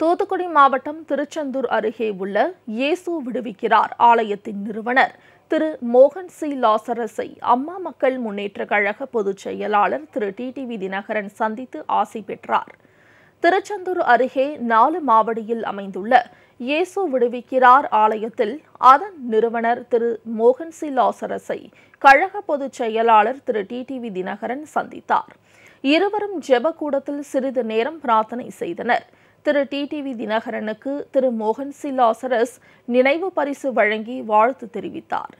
தூத்துக்குடி மாவட்டம் திருச்செந்தூர் அருகே உள்ள இயேசு விடுவிக்கிறார் ஆலயத்தின் நிறுவனர். திரு. மோகன் சி. லாசரஸை அம்மா மக்கள் முன்னேற்ற கழக பொதுச் செயலாளர் திரு. டிடிவி தினகரன் சந்தித்து ஆசி பெற்றார். திருச்செந்தூர் அருகே நாலு மாவடியில் அமைந்துள்ள இயேசு விடுவிக்கிறார் ஆலயத்தில் அதன் நிறுவனர் திரு. மோகன் சி. லாசரஸை கழக பொதுச் செயலாளர் திரு. டிடிவி தினகரன் சந்தித்தார். இருவரும் ஜெபக்கூடத்தில் சிறிது நேரம் பிரார்த்தனை செய்தனர். திரு டிடிவி தினகரனுக்கு திரு மோகன் சி லாசரஸ் நினைவு பரிசு வழங்கி வாழ்த்து தெரிவித்தார்.